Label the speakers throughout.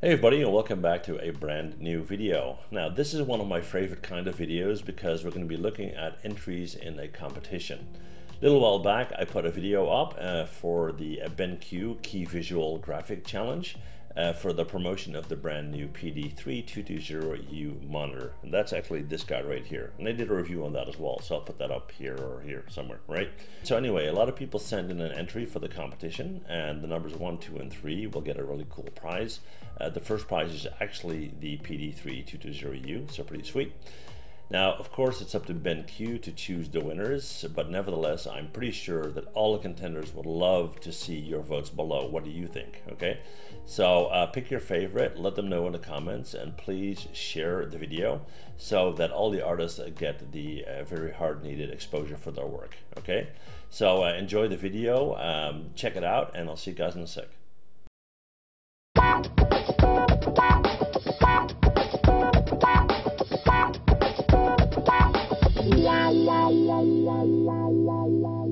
Speaker 1: Hey everybody and welcome back to a brand new video. Now this is one of my favorite kind of videos because we're going to be looking at entries in a competition. A little while back I put a video up uh, for the BenQ Key Visual Graphic Challenge uh, for the promotion of the brand new PD3220U monitor. And that's actually this guy right here. And I did a review on that as well, so I'll put that up here or here somewhere, right? So anyway, a lot of people send in an entry for the competition and the numbers one, two, and three will get a really cool prize. Uh, the first prize is actually the PD3220U, so pretty sweet. Now, of course, it's up to BenQ to choose the winners, but nevertheless, I'm pretty sure that all the contenders would love to see your votes below. What do you think? Okay, so uh, pick your favorite, let them know in the comments, and please share the video so that all the artists get the uh, very hard needed exposure for their work. Okay, so uh, enjoy the video, um, check it out, and I'll see you guys in a sec. la la la la la la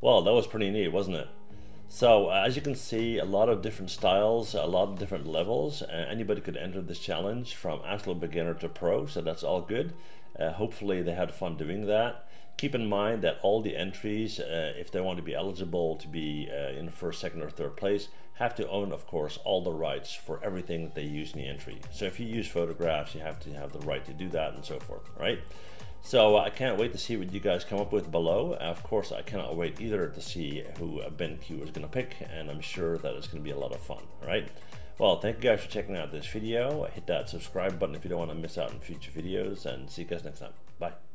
Speaker 1: Well, that was pretty neat, wasn't it? So uh, as you can see, a lot of different styles, a lot of different levels. Uh, anybody could enter this challenge from absolute beginner to pro, so that's all good. Uh, hopefully they had fun doing that. Keep in mind that all the entries, uh, if they want to be eligible to be uh, in first, second, or third place, have to own, of course, all the rights for everything that they use in the entry. So if you use photographs, you have to have the right to do that and so forth, right? So uh, I can't wait to see what you guys come up with below. Of course, I cannot wait either to see who BenQ is going to pick, and I'm sure that it's going to be a lot of fun, right? Well, thank you guys for checking out this video. Hit that subscribe button if you don't want to miss out on future videos, and see you guys next time. Bye.